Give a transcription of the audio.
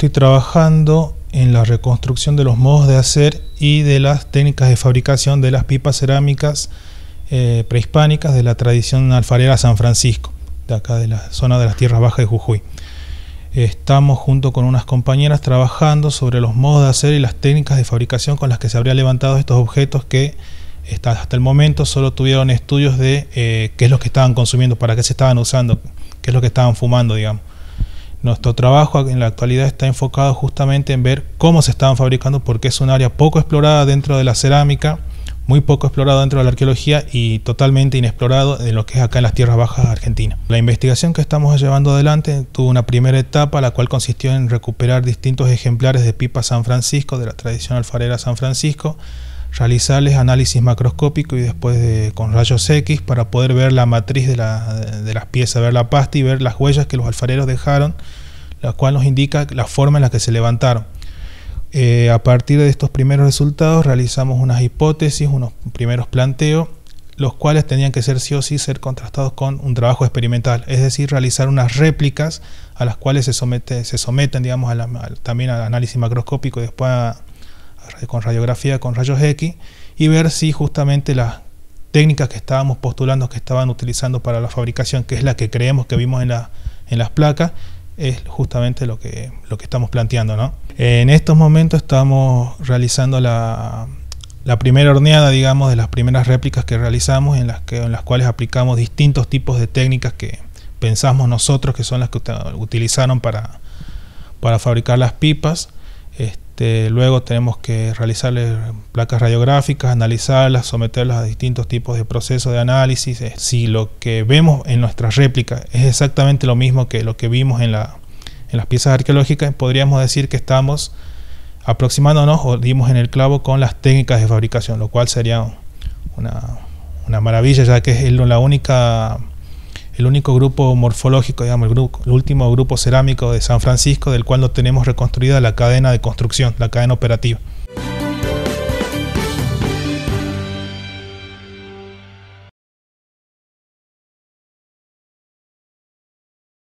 Estoy trabajando en la reconstrucción de los modos de hacer y de las técnicas de fabricación de las pipas cerámicas eh, prehispánicas de la tradición alfarera San Francisco, de acá de la zona de las tierras bajas de Jujuy. Estamos junto con unas compañeras trabajando sobre los modos de hacer y las técnicas de fabricación con las que se habrían levantado estos objetos que hasta el momento solo tuvieron estudios de eh, qué es lo que estaban consumiendo, para qué se estaban usando, qué es lo que estaban fumando, digamos. Nuestro trabajo en la actualidad está enfocado justamente en ver cómo se estaban fabricando, porque es un área poco explorada dentro de la cerámica, muy poco explorado dentro de la arqueología y totalmente inexplorado en lo que es acá en las tierras bajas argentinas. La investigación que estamos llevando adelante tuvo una primera etapa, la cual consistió en recuperar distintos ejemplares de pipa San Francisco, de la tradición alfarera San Francisco, realizarles análisis macroscópico y después con rayos X para poder ver la matriz de, las piezas, ver la pasta y ver las huellas que los alfareros dejaron, la cual nos indica la forma en la que se levantaron. Eh, a partir de estos primeros resultados realizamos unas hipótesis, unos primeros planteos, los cuales tenían que ser sí o sí ser contrastados con un trabajo experimental, es decir, realizar unas réplicas a las cuales se, somete, se someten digamos, también al análisis macroscópico y después a, con radiografía con rayos X y ver si justamente las técnicas que estábamos postulando que estaban utilizando para la fabricación, que es la que creemos que vimos en, en las placas, es justamente lo que, lo que estamos planteando. ¿no? En estos momentos estamos realizando la, la primera horneada, digamos, de las primeras réplicas que realizamos, en las, que, en las cuales aplicamos distintos tipos de técnicas que pensamos nosotros que son las que utilizaron para, para fabricar las pipas. Este, luego tenemos que realizarle placas radiográficas, analizarlas, someterlas a distintos tipos de procesos de análisis. Si lo que vemos en nuestra réplica es exactamente lo mismo que lo que vimos en, la, en las piezas arqueológicas, podríamos decir que estamos aproximándonos o dimos en el clavo con las técnicas de fabricación, lo cual sería una maravilla, ya que es la única el único grupo morfológico, digamos, el, grupo, el, último grupo cerámico de San Francisco, del cual no tenemos reconstruida la cadena de construcción, la cadena operativa.